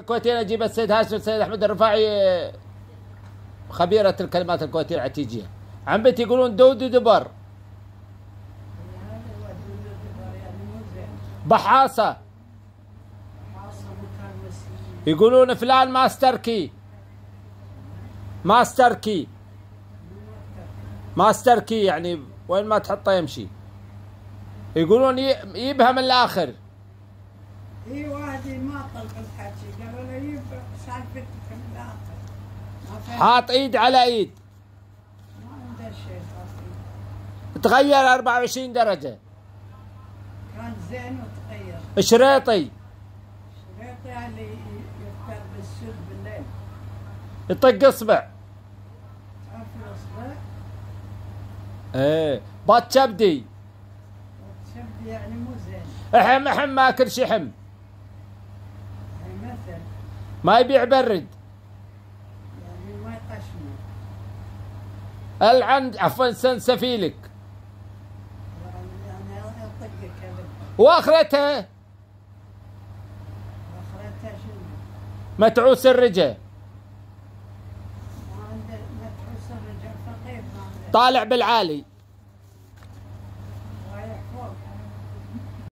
الكويتيين أجيب السيد هاشم السيد أحمد الرفاعي خبيرة الكلمات الكويتية العتيجية. عم بيت يقولون دود دبر. بحاصة. يقولون فلان ماستر كي. ماستر كي. ماستر كي يعني وين ما تحطه يمشي. يقولون ي- يبها من الآخر. اي واحد يماطل في الحكي قالوا له سالفتك ما حاط إيد على إيد. ما عنده شيء تغير 24 درجة. كان زين وتغير. شريطي. شريطي اللي يفتر بالسود بالليل. يطق اصبع. تعرف الاصبع؟ إيه بات كبدي تشب يعني مو زين. احم احم ما كل شي حم. ما يبيع برد. يعني ما يقشمه العن عفوا يطقك كذا واخرتها؟ متعوس الرجا طالع بالعالي.